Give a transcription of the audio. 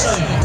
Sale.